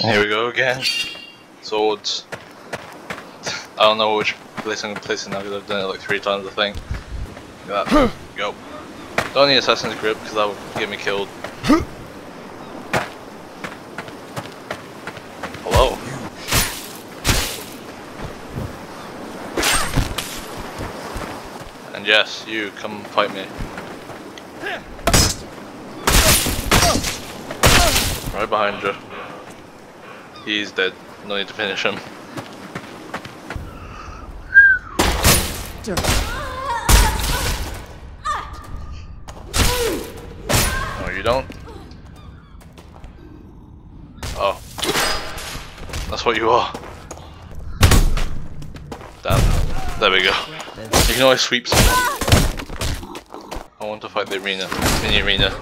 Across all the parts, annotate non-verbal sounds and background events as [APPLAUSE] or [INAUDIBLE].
Here we go again. Swords. I don't know which place I'm placing now because I've done it like three times I think. Look at that. [GASPS] go. Don't need Assassin's Grip because that would get me killed. Hello. And yes, you come fight me. Right behind you. He's dead. No need to finish him. No, you don't. Oh. That's what you are. Damn. There we go. You can always sweep someone. I want to fight the arena. Mini arena.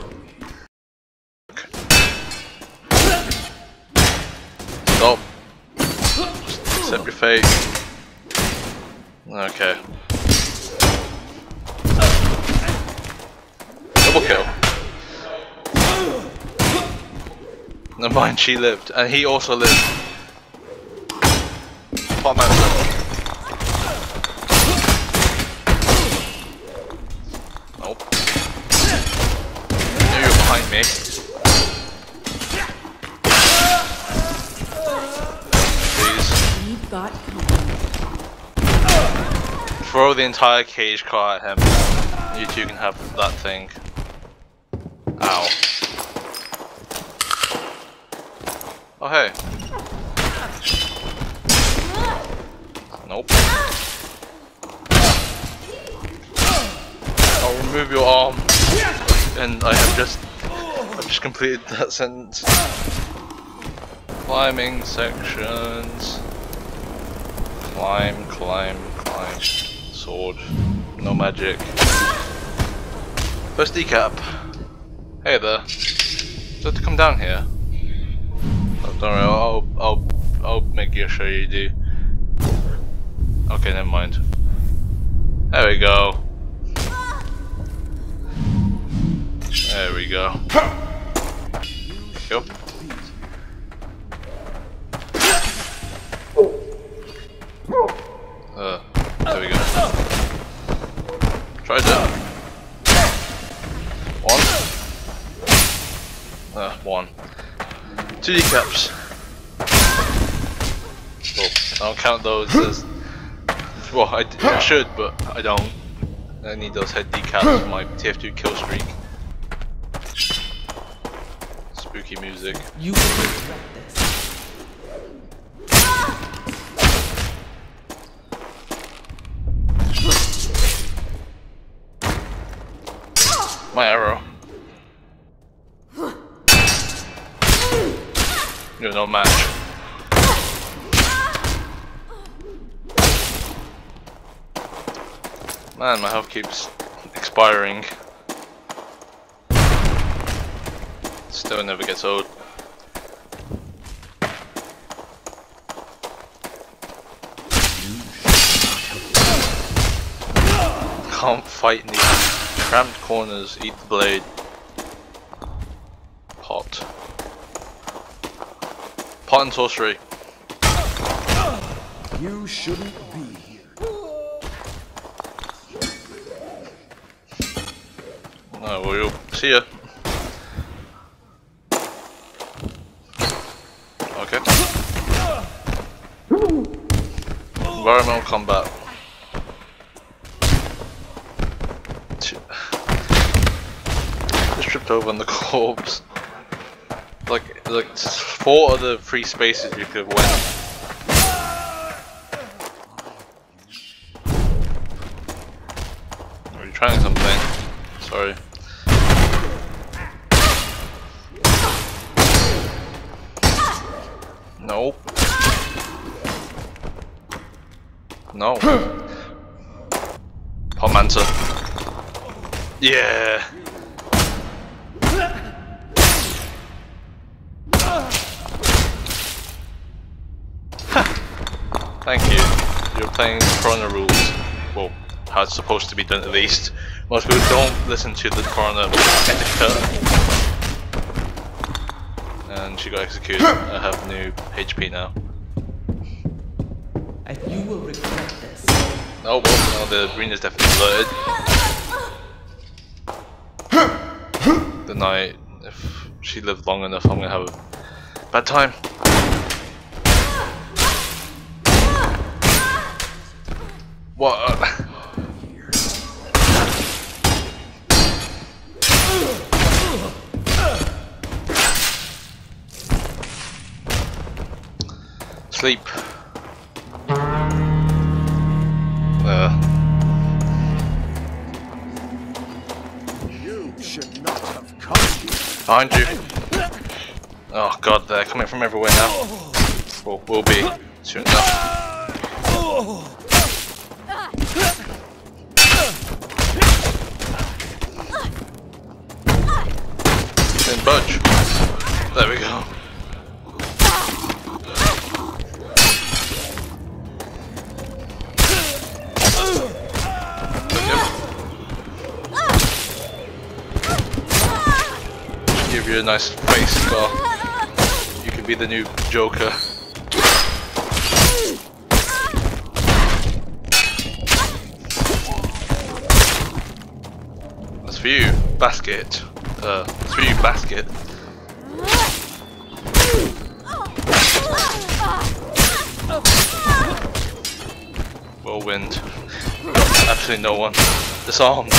Fate. Okay. Double kill. Never mind, she lived. And he also lived. Got company. Throw the entire cage car at him. You two can have that thing. Ow. Oh hey. Nope. I'll remove your arm. And I have just I've just completed that sentence. Climbing sections. Climb, climb, climb. Sword. No magic. First decap. Hey there. Do to come down here? Oh, don't worry, I'll, I'll, I'll make you sure you do. Okay, never mind. There we go. There we go. Yep. Try that. One. Uh, one. Two decaps. Oh, I don't count those [GASPS] as. Well, I should, but I don't. I need those head decaps for my TF2 kill streak. Spooky music. You will regret this. My arrow. You're no match. Man, my health keeps expiring. Still never gets old. Can't fight these cramped corners, eat the blade. Pot. Pot and sorcery. You shouldn't be here. Oh, well, you'll see ya. Okay. Environmental combat. Tripped over on the [LAUGHS] corpse. Like, like four other free spaces you could have went. Are you trying something? Sorry. Nope. No. [GASPS] Pomancer. Yeah. Thank you. You're playing Corona rules. Well, how it's supposed to be done at least. Most people don't listen to the Corona etiquette. and she got executed. I have new HP now. And you will regret this. Oh well, now the arena's definitely alerted. the night, if she lived long enough, I'm gonna have a bad time. What? Sleep. Uh, You should not have come behind you. Oh god, they're coming from everywhere now. Well, will be soon enough. You a nice face scar. You can be the new Joker. That's for you, basket. Uh, that's for you, basket. Whirlwind. Absolutely no one. Disarmed.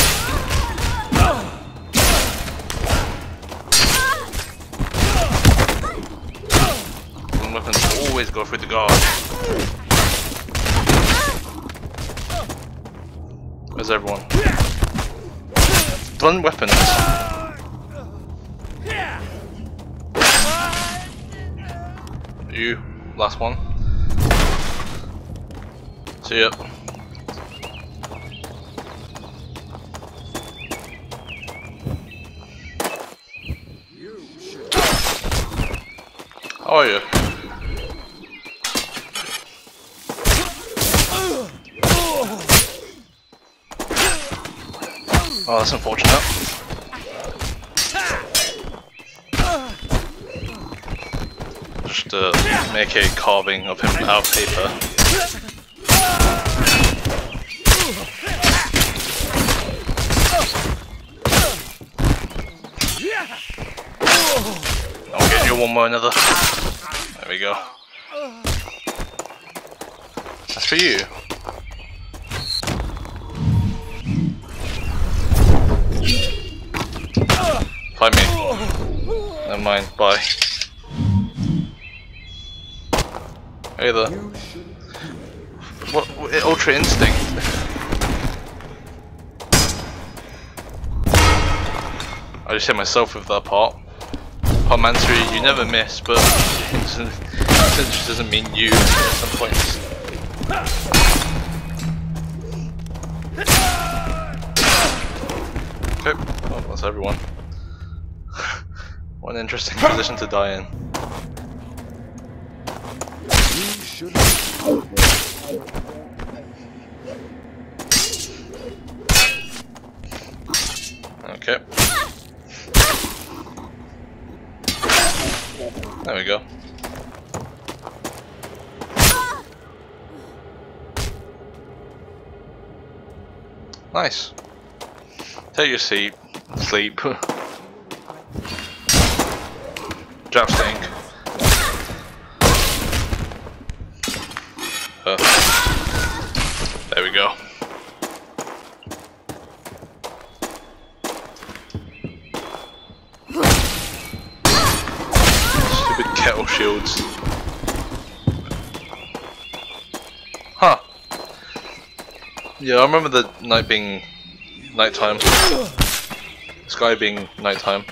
Weapons always go through the guard. Where's everyone? Blunt weapons. You, last one. See ya. You should Oh, that's unfortunate. Just uh, make a carving of him out of paper. I'll get you one more another. There we go. That's for you. Fight me. Never mind, bye. Hey there. What, what eh, Ultra Instinct? I just hit myself with that part. Mansory, you never miss, but it doesn't, mean you at some points. Okay, well, that's everyone. What an interesting position to die in. Okay. There we go. Nice. Take your seat. Sleep. [LAUGHS] Drop stink. Uh, there we go. Stupid kettle shields. Huh. Yeah, I remember the night being nighttime. Sky being nighttime.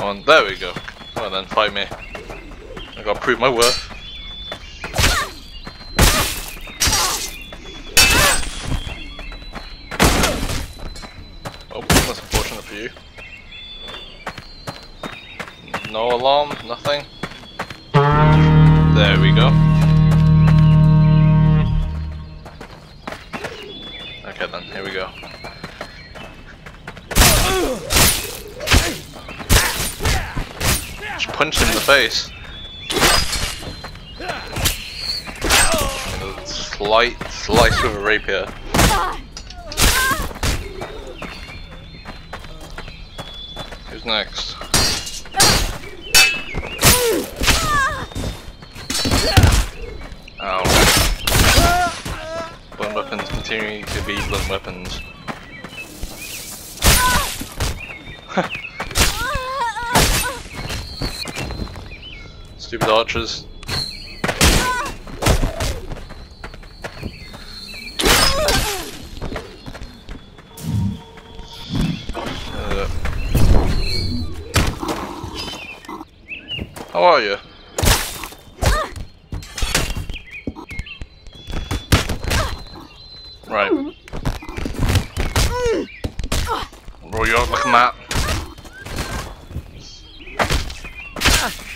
Oh, there we go. Come on then, fight me. I gotta prove my worth. Oh, that's unfortunate for you. No alarm, nothing. There we go. Okay then, here we go. Just him in the face. Slight slice with a rapier. Who's next? Ow. Blunt weapons continuing to be blunt weapons. [LAUGHS] Stupid archers. Uh, how are you? Right. Roll you out like a mat.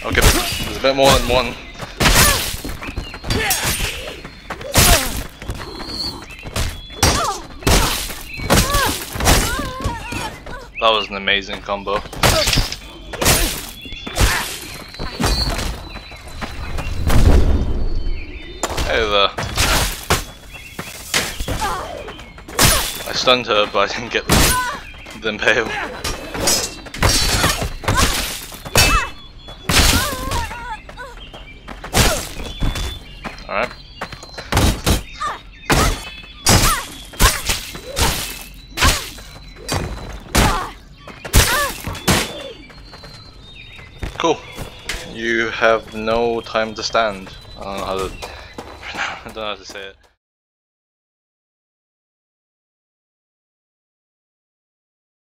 Okay, there's there's a bit more than one. That was an amazing combo. Hey there. I stunned her, but I didn't get the, impale. Alright. Cool. You have no time to stand. I don't know how to, [LAUGHS] I don't know how to say it.